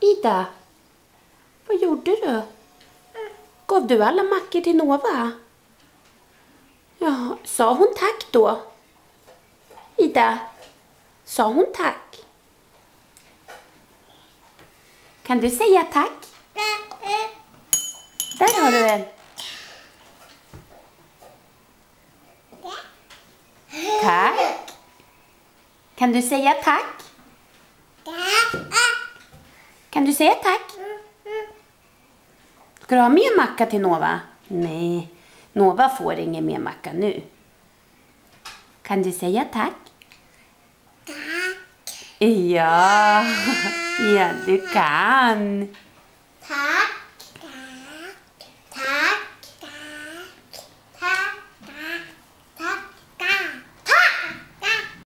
Ida, vad gjorde du? Gav du alla mackor till Nova? Ja, sa hon tack då? Ida, sa hon tack? Kan du säga tack? Där har du en. Tack. Kan du säga tack? Kan du säga tack? Ska du ha mer macka till Nova? Nej, Nova får ingen mer macka nu. Kan du säga tack? Ja, ja du kan. Tack!